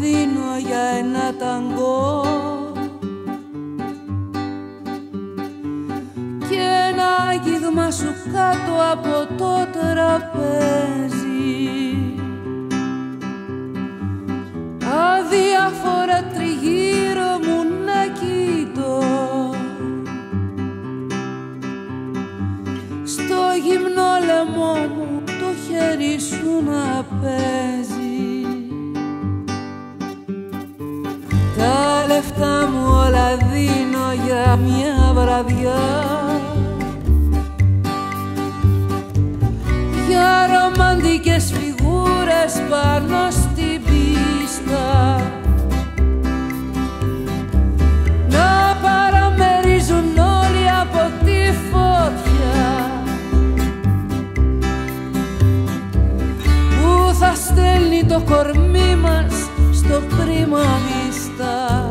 δίνω για ένα ταγκό. Και ένα αγγίγμα σου κάτω από το τραπέζι. Αδιάφορα τριγύρω μου να κοιτώ. Στο γυμνό λαιμό μου το χέρι σου να παίζει λεφτά μου όλα δίνω για μια βραδιά. Για ρομαντικές φιγούρες πάνω στην πίστα. Να παραμερίζουν όλοι από τη φωτιά. Που θα στέλνει το κορμί μας στο πρίμα μίστα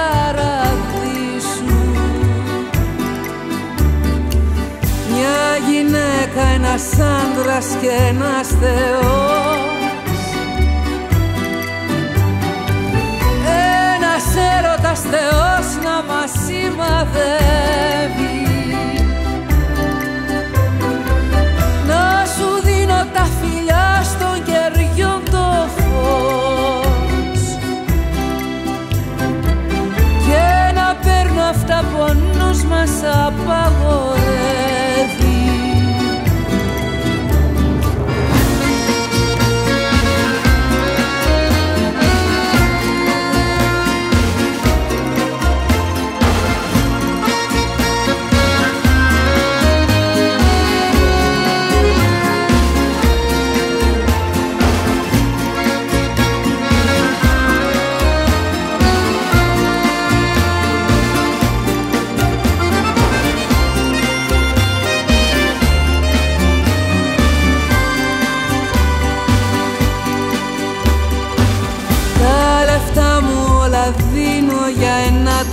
παραδείσου Μια γυναίκα, ένας άντρας και ένας θεός. Ένας έρωτας θεός να μας σημαδεύει για ένα